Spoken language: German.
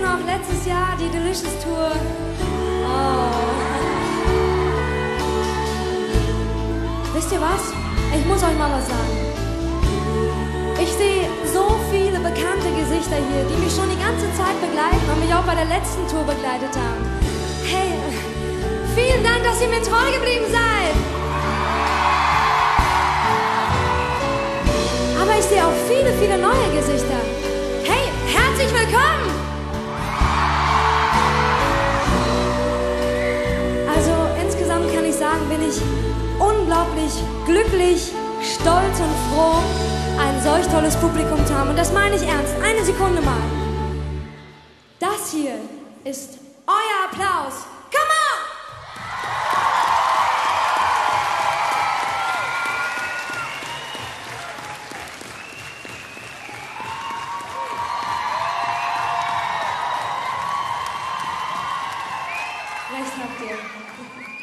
letztes Jahr, die Delicious Tour. Oh. Wisst ihr was? Ich muss euch mal was sagen. Ich sehe so viele bekannte Gesichter hier, die mich schon die ganze Zeit begleiten und mich auch bei der letzten Tour begleitet haben. Hey, vielen Dank, dass ihr mir treu geblieben seid. Insgesamt kann ich sagen, bin ich unglaublich glücklich, stolz und froh, ein solch tolles Publikum zu haben. Und das meine ich ernst. Eine Sekunde mal. Das hier ist euer Applaus. Come on! Recht habt ihr.